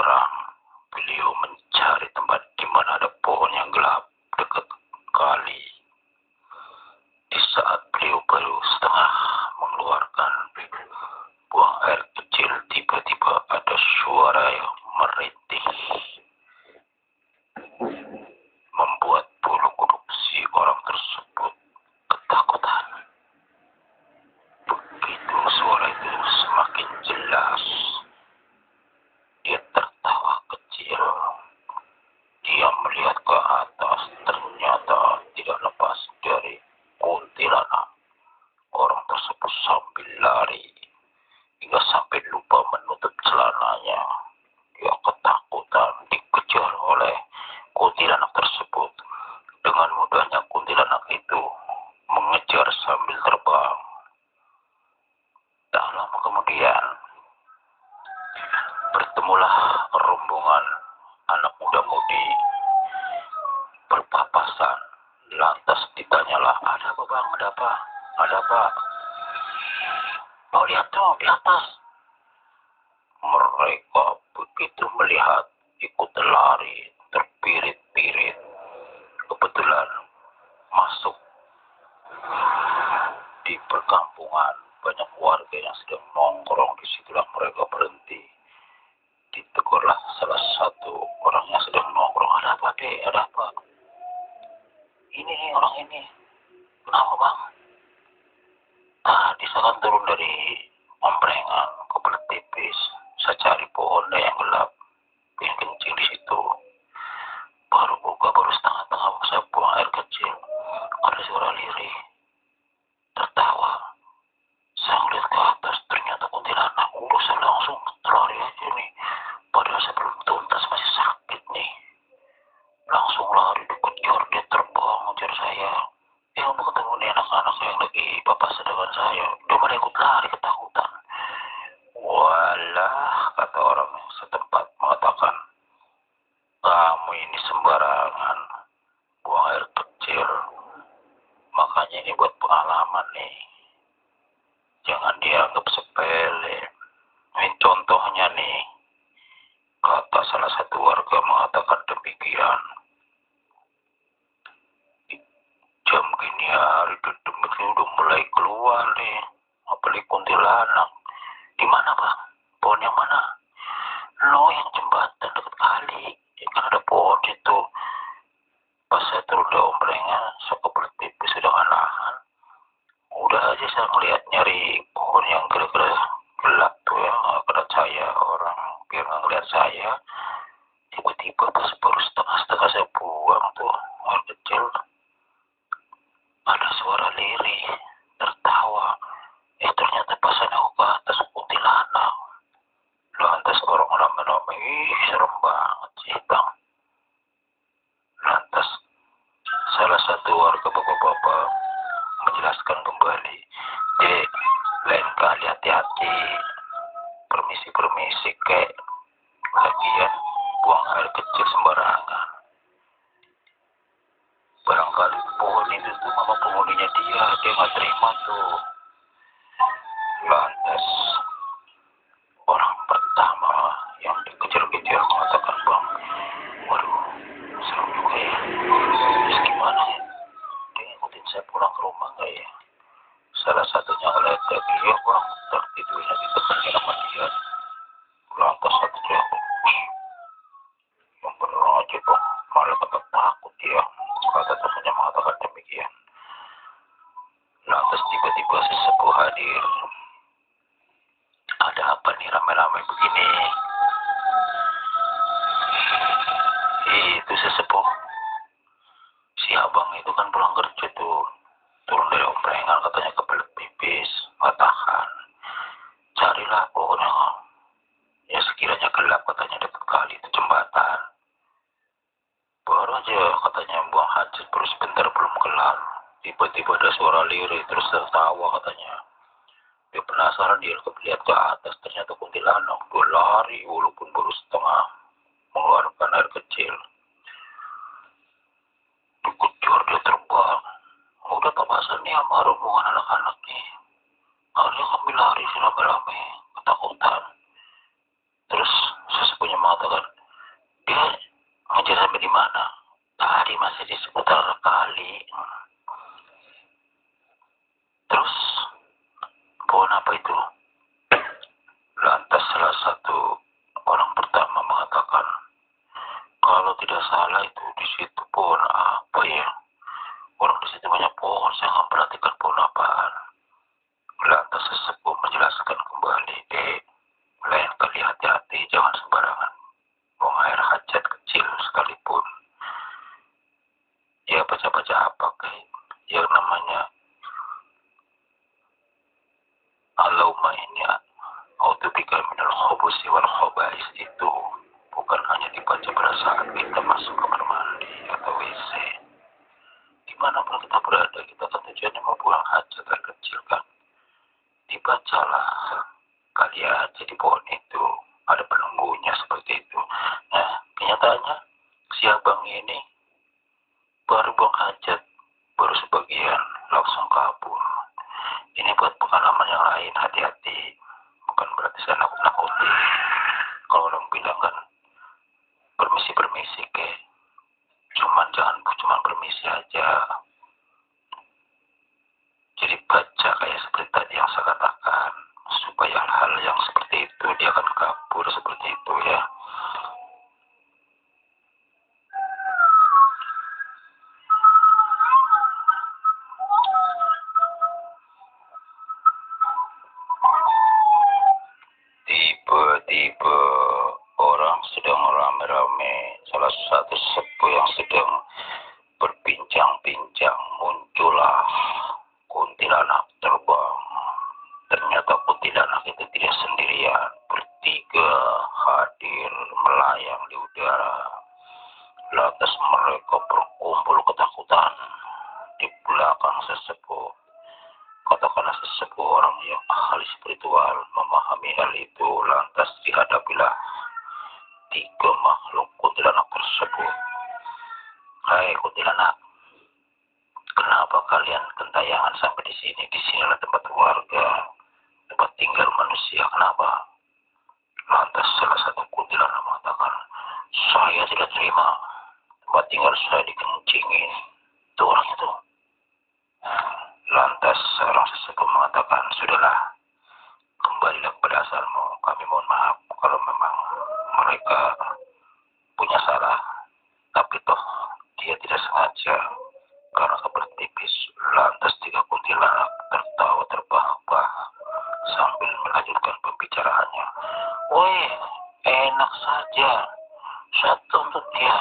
terang. Beliau mencari tempat di mana ada pohon yang gelap dekat kali. Di saat beliau baru setengah mengeluarkan buang air kecil, tiba-tiba ada suara yang merintih. Membuat bulu kuduk si orang tersebut ketakutan. Begitu suara itu semakin jelas, dia tertawa kecil. Dia melihat ke atas, ternyata tidak lepas dari kuntilanak. Orang tersebut sambil lari, hingga sampai lupa menutup celananya. Dia ketakutan dikejar oleh kuntilanak tersebut. Dengan mudahnya kuntilanak itu mengejar sambil terbang. Tak lama kemudian, bertemulah rombongan anak muda-mudi berpapasan. Lantas ditanyalah, ada apa bang, ada apa, ada apa? Oh lihat tuh di atas. Mereka begitu melihat ikut lari terpirit-pirit. Kebetulan masuk di perkampungan banyak warga yang sedang nongkrong di situlah mereka berhenti ditegurlah salah satu orang yang sedang nongkrong ada apa deh ada apa ini orang ini. Kenapa bang? Tadi saya kan turun dari omprengan ke belet tipis. Saya cari pohon yang gelap. Yang kencing di situ. Baru buka baru setengah-tengah saya buang air kecil. Ada suara lirih tertawa saya ngeliat ke atas ternyata kuntilanak udah saya langsung lari aja nih padahal saya belum tuntas masih sakit nih langsung lari dikejar dia terbang ngejar saya ya untuk ketemu nih anak-anak yang lagi bapak sedangkan saya dia pada ikut lari ketakutan walah kata orang setempat mengatakan kamu ini sembarangan buang air kecil makanya ini buat pengalaman nih jangan dianggap sepele ini contohnya nih kata salah satu warga mengatakan demikian jam gini hari dedem itu udah mulai keluar nih apalagi kuntilanak di mana bang pohon yang mana lo yang jembatan dekat kali ya kan ada pohon itu pas saya turun dari omprengan saya kebelet pipis dengan lahan udah aja saya ngeliat nyari pohon yang kira-kira gelap tuh ya nggak kena cahaya orang biar nggak ngeliat saya tiba-tiba pas baru setengah-setengah saya buang tuh air kecil ada suara lirih tertawa eh ternyata pas saya nengok ke atas kuntilanak lantas orang ramai-ramai ih serem banget sih bang lantas salah satu warga bapak-bapak menjelaskan kembali dek lain kali hati-hati permisi-permisi kayak lagian buang air kecil sembarangan. Barangkali pohon itu tuh mama penghuninya dia dia nggak terima tuh. Lantas orang pertama yang dikejar-kejar mengatakan bang waduh serem juga ya. Terus gimana ya? Dia ngikutin saya pulang ke rumah nggak ya? Salah satunya ngeliat lagi ya bang abang itu kan pulang kerja tuh. Turun dari omprengan katanya kebelet pipis patahan carilah pokoknya. Ya sekiranya gelap katanya dekat kali itu jembatan. Baru aja katanya buang hajat baru sebentar belum kelar. Tiba-tiba ada suara lirih terus tertawa katanya. Dia penasaran dia lihat ke atas ternyata kuntilanak. Dia lari walaupun baru sama rombongan anak-anaknya. Akhirnya kami lari seraba-raba, ketakutan. Terus sesepunya mengatakan, dia ngajar sampai di mana? Tadi masih di seputar kali. Ya baca-baca apa kayak yang namanya Allahumma ini autubika minal khobusi wal khobais itu bukan hanya dibaca pada saat kita masuk kamar mandi atau WC. Di mana pun kita berada, kita kan tujuannya mau buang hajat air kecil kan. Dibacalah kali aja di pohon itu ada penunggunya seperti itu. Nah, kenyataannya si abang ini baru buang hajat, baru sebagian langsung kabur. Ini buat pengalaman yang lain, hati-hati. Bukan berarti saya nakut-nakuti. Kalau orang bilang kan, permisi-permisi ke. Cuman jangan cuma permisi aja. Rame-rame salah satu sepuh yang sedang berbincang-bincang muncullah kuntilanak terbang. Ternyata kuntilanak itu tidak sendirian bertiga hadir melayang di udara. Lantas mereka berkumpul ketakutan di belakang sesepuh katakanlah sesepuh orang yang ahli spiritual memahami hal itu lantas dihadapilah tiga makhluk kuntilanak tersebut hai kuntilanak kenapa kalian kentayangan sini di sini adalah tempat warga tempat tinggal manusia. Kenapa lantas salah satu kuntilanak mengatakan saya tidak terima tempat tinggal saya dikencingin itu orang itu Lantas seorang sesepuh mengatakan, Sudahlah, kembalilah kepada asalmu. Kami mohon maaf kalau memang mereka punya salah. Tapi toh dia tidak sengaja karena kebelet tipis. Lantas tiga kuntilanak tertawa terbahak-bahak sambil melanjutkan pembicaraannya. Woi, enak saja. Saya tuntut dia.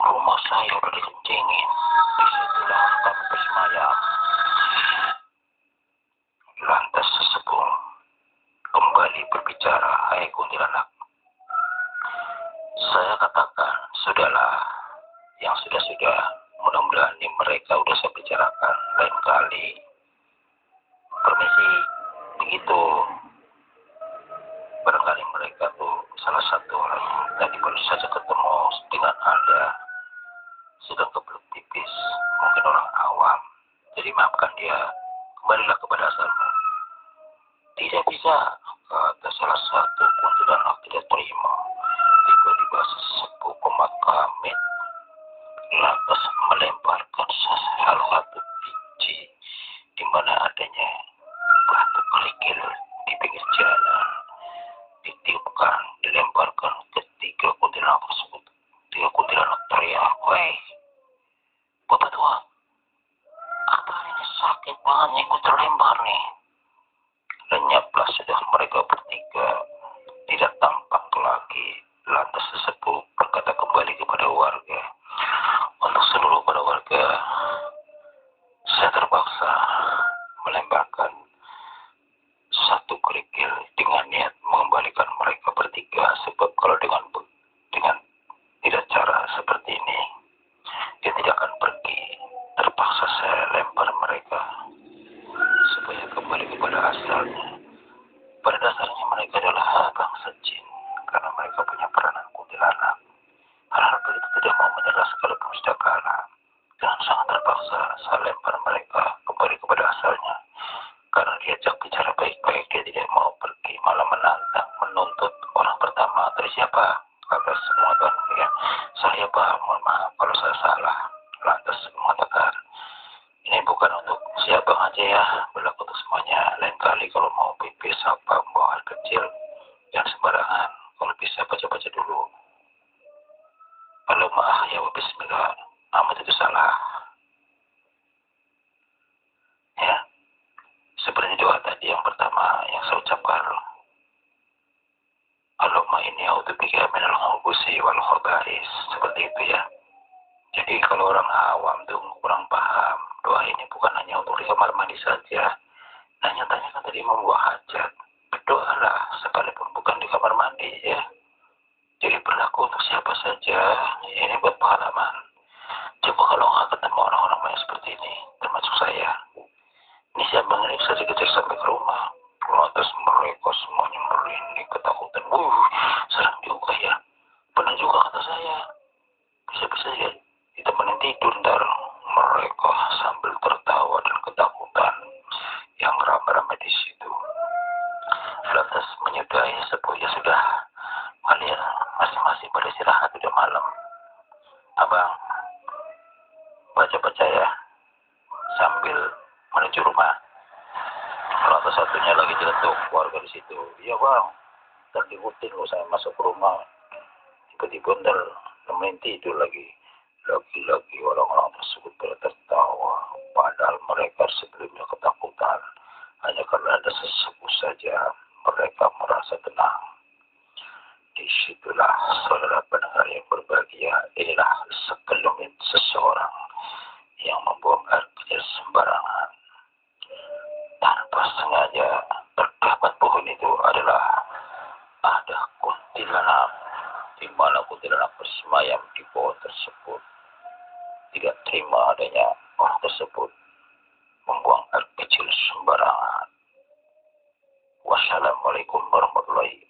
Rumah saya udah dikencingin. Di situlah kami bersemayam. Lantas sesepuh kembali berbicara, hai kuntilanak. Saya katakan, sudahlah, yang sudah-sudah, mudah-mudahan ini mereka udah saya bicarakan lain kali. Dari siapa kepada semua Tuhan ya. Saya paham, mohon maaf kalau saya salah. Lantas mengatakan, ini bukan untuk siapa aja ya, berlaku untuk semuanya. Lain kali kalau mau pipis apa, mau air kecil, yang sembarangan. Kalau bisa baca-baca dulu. Kalau maaf ya bismillah, amat itu salah. Ya, sebenarnya doa tadi yang pertama yang saya ucapkan ini a'udzubika minal khubusi wal khaba'is seperti itu ya. Jadi kalau orang awam tuh kurang paham doa ini bukan hanya untuk di kamar mandi saja. Nah nyatanya kan tadi membuat hajat berdoalah sekalipun bukan di kamar mandi ya. Jadi berlaku untuk siapa saja ini buat pengalaman. Coba kalau nggak ketemu orang-orang yang seperti ini termasuk saya. Ini saya mengirim saya dikejar sampai ke rumah lantas mereka semuanya merinding ketakutan. Uh serem juga ya. Benar juga kata saya. Bisa-bisa ya ditemenin tidur ntar mereka sambil tertawa dan ketakutan yang ramai-ramai di situ. Lantas menyudahi sepuh ya sudah. Kalian masing-masing pada istirahat udah malam. Abang baca-baca ya. Sambil menuju rumah kalau satunya lagi jeletuk warga di situ. Iya bang. Dan diikutin lo saya masuk ke rumah. Tiba-tiba ntar nemenin tidur lagi. Lagi-lagi orang-orang tersebut tertawa. Padahal mereka sebelumnya ketakutan. Hanya karena ada sesepuh saja mereka merasa tenang. Di situlah saudara pendengar yang berbahagia. Inilah sekelumit seseorang yang membuang air kecil sembarangan tanpa sengaja terdapat pohon itu adalah ada kuntilanak di mana kuntilanak bersemayam di pohon tersebut. Tidak terima adanya orang tersebut membuang air kecil sembarangan. Wassalamualaikum warahmatullahi